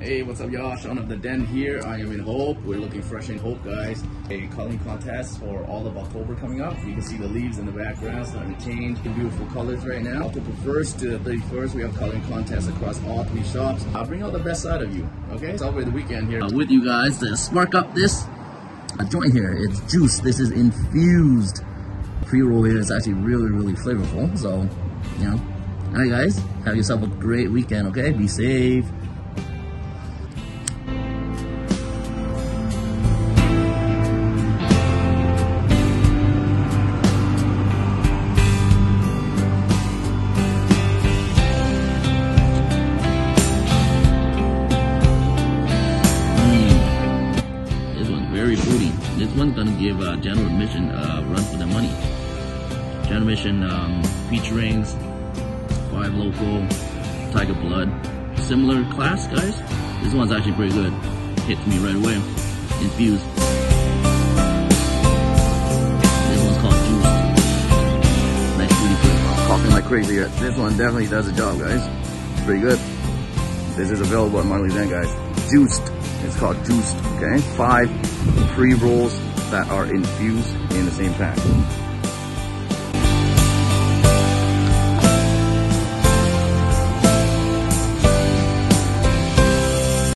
Hey, what's up, y'all? Sean of the Den here. I am in Hope. We're looking fresh in Hope, guys. A coloring contest for all of October coming up. You can see the leaves in the background starting to change beautiful colors right now. October 1st to the 31st, we have coloring contests across all three shops. I'll bring out the best side of you, okay? Celebrate the weekend here. Uh, with you guys to spark up this a joint here. It's juice. This is infused pre-roll here. It's actually really, really flavorful. So, you know. Alright guys, have yourself a great weekend, okay? Be safe. This one's. This one's gonna give uh, General Admission a run for their money. General Admission um, peach rings, five local, tiger blood. Similar class, guys. This one's actually pretty good. Hits me right away. Infused. This one's called juiced. Nice fruit. Coughing like crazy. This one definitely does the job, guys. Pretty good. This is available at Marlee's Den, guys. Juiced. It's called Juiced, okay? Five pre-rolls that are infused in the same pack.